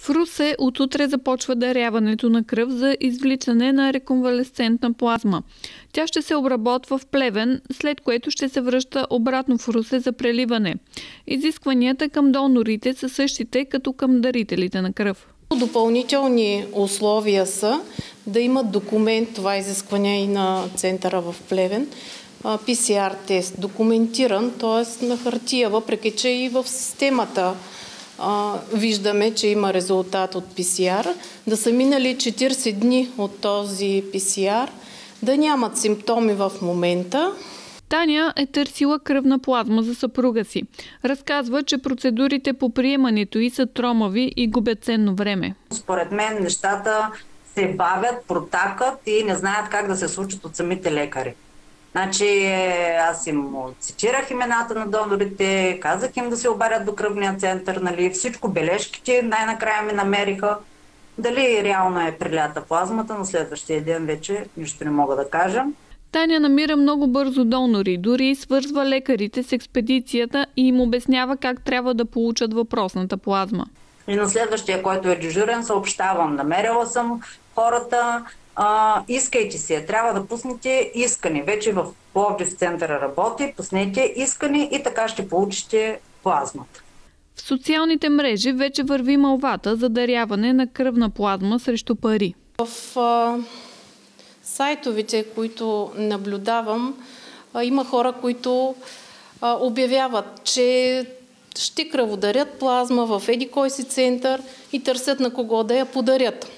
В Русе от утре започва даряването на кръв за извличане на реконвалесцентна плазма. Тя ще се обработва в Плевен, след което ще се връща обратно в Русе за преливане. Изискванията към донорите са същите като към дарителите на кръв. Допълнителни условия са да имат документ, това изискване и на центъра в Плевен, PCR тест, документиран, т.е. на хартия, въпреки че и в системата виждаме, че има резултат от PCR, да са минали 40 дни от този PCR, да нямат симптоми в момента. Таня е търсила кръвна плазма за съпруга си. Разказва, че процедурите по приемането и са тромави и губят ценно време. Според мен нещата се бавят, протакат и не знаят как да се случат от самите лекари. Значи аз им цитирах имената на донорите, казах им да се обарят до кръвния център, нали, всичко, бележките най-накрая ми намериха. Дали реално е прилята плазмата, на следващия ден вече нищо не мога да кажа. Таня намира много бързо донори, дори свързва лекарите с експедицията и им обяснява как трябва да получат въпросната плазма. И на следващия, който е дежурен, съобщавам. Намерила съм хората, а, искайте си я. Трябва да пуснете искане. Вече в Пловдив центъра работи, пуснете искане и така ще получите плазмата. В социалните мрежи вече върви малвата за даряване на кръвна плазма срещу пари. В а, сайтовете, които наблюдавам, а, има хора, които а, обявяват, че ще кръводарят плазма в еди кой си център и търсят на кого да я подарят.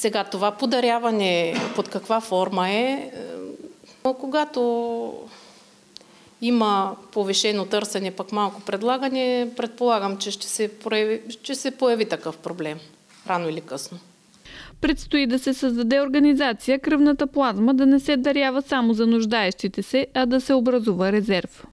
Сега това подаряване под каква форма е, е когато има повишено търсене, пък малко предлагане, предполагам, че ще се, прояви, ще се появи такъв проблем, рано или късно. Предстои да се създаде организация кръвната плазма да не се дарява само за нуждаещите се, а да се образува резерв.